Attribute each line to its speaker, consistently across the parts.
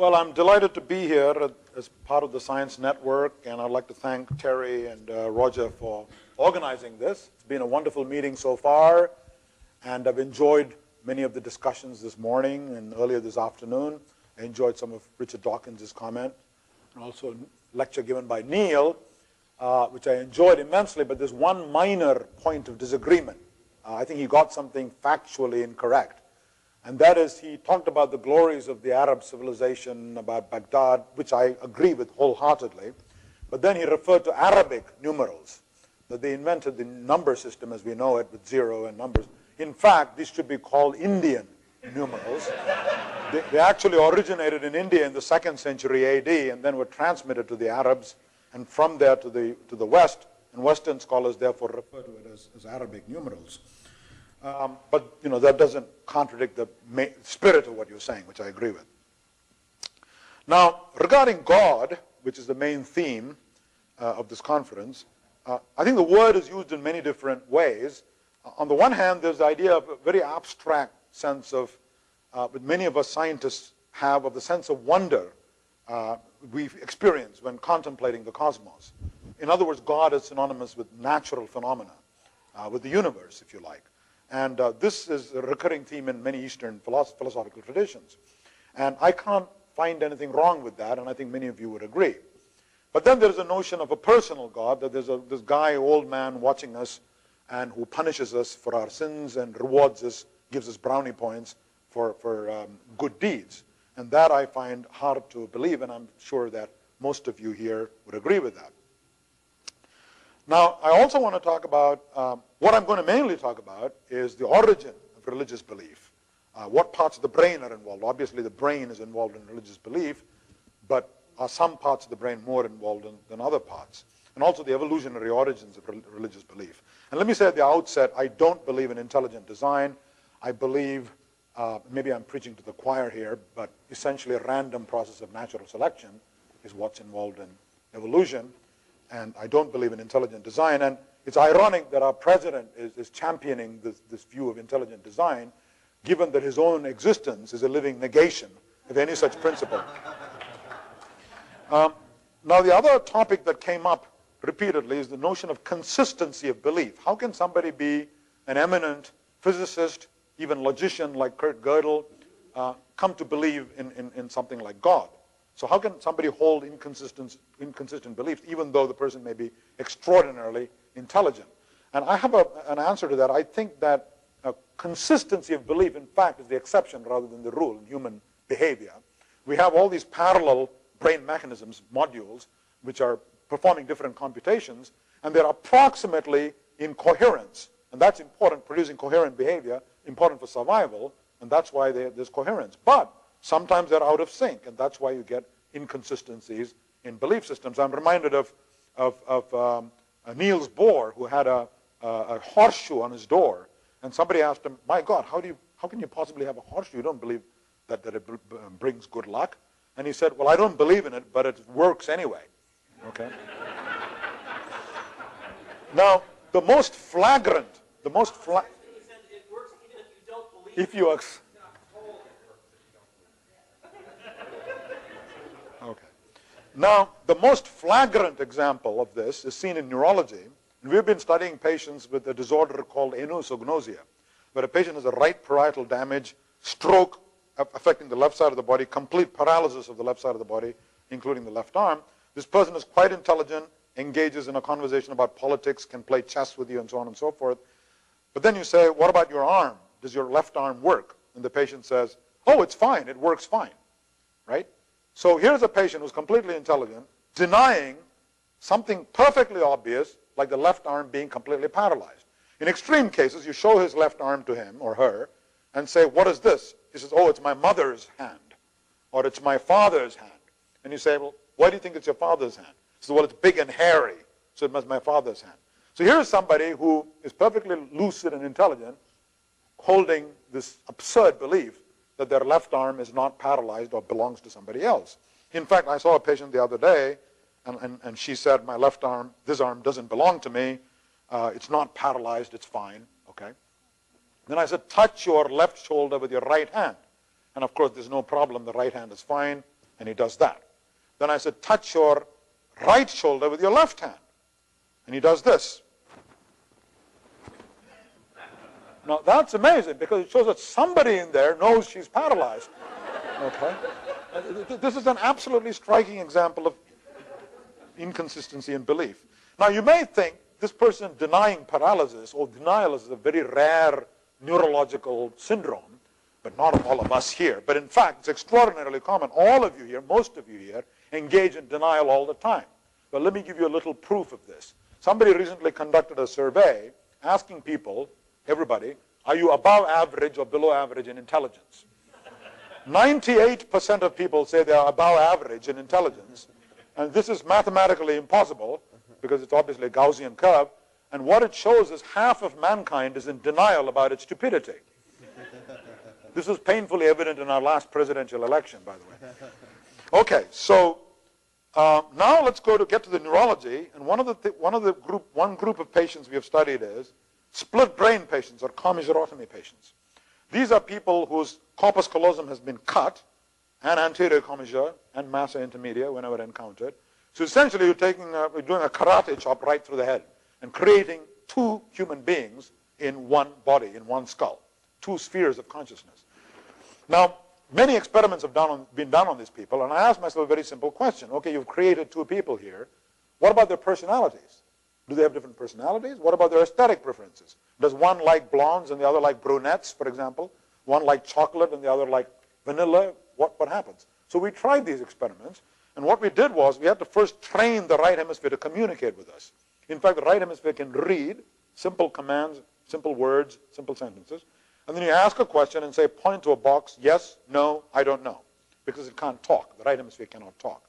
Speaker 1: Well, I'm delighted to be here as part of the Science Network, and I'd like to thank Terry and uh, Roger for organizing this. It's been a wonderful meeting so far, and I've enjoyed many of the discussions this morning and earlier this afternoon. I enjoyed some of Richard Dawkins' comment, and also a lecture given by Neil, uh, which I enjoyed immensely, but there's one minor point of disagreement. Uh, I think he got something factually incorrect. And that is, he talked about the glories of the Arab civilization, about Baghdad, which I agree with wholeheartedly. But then he referred to Arabic numerals, that they invented the number system as we know it with zero and numbers. In fact, these should be called Indian numerals. they, they, actually originated in India in the second century AD and then were transmitted to the Arabs and from there to the, to the West. And Western scholars therefore refer to it as, as Arabic numerals. Um, but you know that doesn't contradict the spirit of what you're saying, which I agree with. Now, regarding God, which is the main theme uh, of this conference, uh, I think the word is used in many different ways. Uh, on the one hand, there's the idea of a very abstract sense of, but uh, many of us scientists have, of the sense of wonder uh, we experience when contemplating the cosmos. In other words, God is synonymous with natural phenomena, uh, with the universe, if you like. And uh, this is a recurring theme in many Eastern philosophical traditions. And I can't find anything wrong with that, and I think many of you would agree. But then there's a notion of a personal God, that there's a, this guy, old man, watching us and who punishes us for our sins and rewards us, gives us brownie points for, for um, good deeds. And that I find hard to believe, and I'm sure that most of you here would agree with that. Now, I also want to talk about um, what I'm going to mainly talk about is the origin of religious belief. Uh, what parts of the brain are involved? Obviously, the brain is involved in religious belief, but are some parts of the brain more involved in, than other parts? And also the evolutionary origins of re religious belief. And let me say at the outset, I don't believe in intelligent design. I believe, uh, maybe I'm preaching to the choir here, but essentially a random process of natural selection is what's involved in evolution and I don't believe in intelligent design. And it's ironic that our president is, is championing this, this view of intelligent design, given that his own existence is a living negation of any such principle. Um, now, the other topic that came up repeatedly is the notion of consistency of belief. How can somebody be an eminent physicist, even logician like Kurt Gödel, uh, come to believe in, in, in something like God? So how can somebody hold inconsistent, inconsistent beliefs, even though the person may be extraordinarily intelligent? And I have a, an answer to that. I think that consistency of belief, in fact, is the exception rather than the rule in human behavior. We have all these parallel brain mechanisms, modules, which are performing different computations, and they're approximately in coherence. And that's important, producing coherent behavior, important for survival, and that's why there's coherence. But Sometimes they're out of sync, and that's why you get inconsistencies in belief systems. I'm reminded of, of, of um, uh, Niels Bohr, who had a, a, a, horseshoe on his door, and somebody asked him, "My God, how do you, how can you possibly have a horseshoe? You don't believe that, that it brings good luck?" And he said, "Well, I don't believe in it, but it works anyway." Okay. now, the most flagrant, the most flagrant. If you, ask. Now, the most flagrant example of this is seen in neurology. we've been studying patients with a disorder called anosognosia, where a patient has a right parietal damage, stroke affecting the left side of the body, complete paralysis of the left side of the body, including the left arm. This person is quite intelligent, engages in a conversation about politics, can play chess with you, and so on and so forth. But then you say, What about your arm? Does your left arm work? And the patient says, Oh, it's fine. It works fine. Right? So here's a patient who's completely intelligent, denying something perfectly obvious, like the left arm being completely paralyzed. In extreme cases, you show his left arm to him or her and say, what is this? He says, oh, it's my mother's hand, or it's my father's hand. And you say, well, why do you think it's your father's hand? He says, well, it's big and hairy, so it must be my father's hand. So here's somebody who is perfectly lucid and intelligent, holding this absurd belief that their left arm is not paralyzed or belongs to somebody else. In fact, I saw a patient the other day, and, and, and she said, My left arm, this arm doesn't belong to me. Uh, it's not paralyzed. It's fine. Okay. Then I said, Touch your left shoulder with your right hand. And of course, there's no problem. The right hand is fine. And he does that. Then I said, Touch your right shoulder with your left hand. And he does this. Now, that's amazing because it shows that somebody in there knows she's paralyzed. Okay? Uh, this is an absolutely striking example of inconsistency in belief. Now, you may think this person denying paralysis or denial is a very rare neurological syndrome, but not all of us here. But in fact, it's extraordinarily common. All of you here, most of you here, engage in denial all the time. But let me give you a little proof of this. Somebody recently conducted a survey asking people everybody, are you above average or below average in intelligence? 98% of people say they are above average in intelligence. And this is mathematically impossible because it's obviously a Gaussian curve. And what it shows is half of mankind is in denial about its stupidity. This was painfully evident in our last presidential election, by the way. Okay, so uh, now let's go to get to the neurology. And one of the, th- one of the group, one group of patients we have studied is Split brain patients or commissurotomy patients. These are people whose corpus callosum has been cut and anterior commissure and massa intermedia whenever encountered. So essentially you're taking a, you're doing a karate chop right through the head and creating two human beings in one body, in one skull, two spheres of consciousness. Now, many experiments have done on, been done on these people, and I asked myself a very simple question. Okay, you've created two people here. What about their personalities? Do they have different personalities? What about their aesthetic preferences? Does one like blondes and the other like brunettes, for example? One like chocolate and the other like vanilla? What, what happens? So we tried these experiments. And what we did was we had to first train the right hemisphere to communicate with us. In fact, the right hemisphere can read simple commands, simple words, simple sentences. And then you ask a question and say, point to a box, yes, no, I don't know. Because it can't talk. The right hemisphere cannot talk.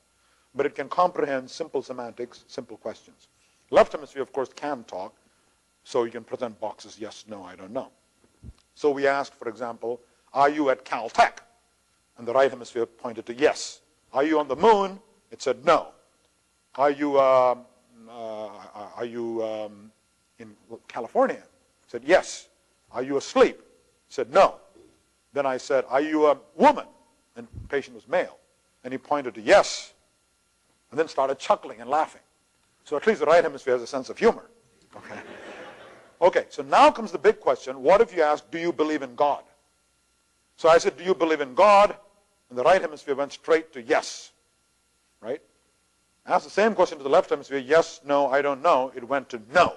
Speaker 1: But it can comprehend simple semantics, simple questions. Left hemisphere, of course, can talk. So you can present boxes, yes, no, I don't know. So we asked, for example, are you at Caltech? And the right hemisphere pointed to yes. Are you on the moon? It said no. Are you, uh, uh, are you um, in California? It said yes. Are you asleep? It said no. Then I said, are you a woman? And the patient was male. And he pointed to yes. And then started chuckling and laughing. So at least the right hemisphere has a sense of humor. Okay. Okay, so now comes the big question. What if you ask, do you believe in God? So I said, do you believe in God? And the right hemisphere went straight to yes. Right? Ask the same question to the left hemisphere, yes, no, I don't know. It went to no.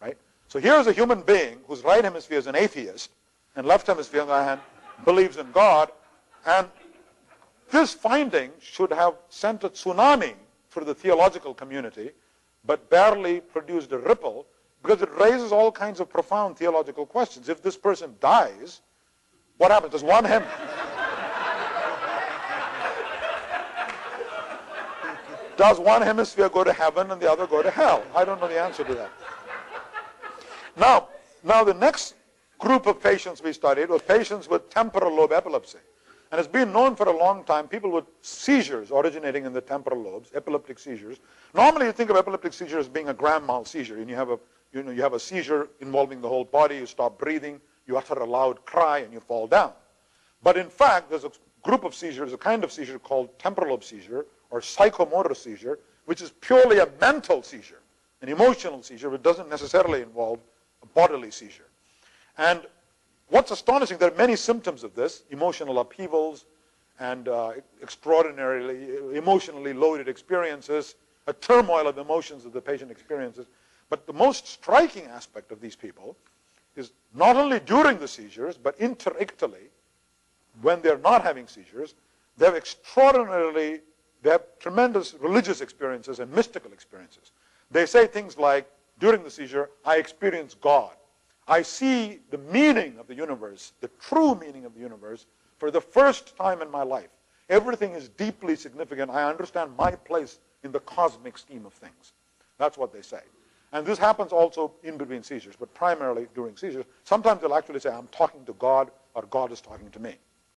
Speaker 1: Right? So here's a human being whose right hemisphere is an atheist, and left hemisphere, on the other hand, believes in God. And this finding should have sent a tsunami through the theological community but barely produced a ripple because it raises all kinds of profound theological questions. If this person dies, what happens? Does one him? Does one hemisphere go to heaven and the other go to hell? I don't know the answer to that. Now, now the next group of patients we studied were patients with temporal lobe epilepsy. And it's been known for a long time, people with seizures originating in the temporal lobes, epileptic seizures. Normally you think of epileptic seizure as being a grand mal seizure, and you have a, you know, you have a seizure involving the whole body, you stop breathing, you utter a loud cry, and you fall down. But in fact, there's a group of seizures, a kind of seizure called temporal lobe seizure or psychomotor seizure, which is purely a mental seizure, an emotional seizure, but doesn't necessarily involve a bodily seizure. And What's astonishing, there are many symptoms of this, emotional upheavals and uh, extraordinarily emotionally loaded experiences, a turmoil of emotions that the patient experiences. But the most striking aspect of these people is not only during the seizures, but interictally, when they're not having seizures, they have extraordinarily, they have tremendous religious experiences and mystical experiences. They say things like, during the seizure, I experience God. I see the meaning of the universe, the true meaning of the universe, for the first time in my life. Everything is deeply significant. I understand my place in the cosmic scheme of things. That's what they say. And this happens also in between seizures, but primarily during seizures. Sometimes they'll actually say, I'm talking to God, or God is talking to me.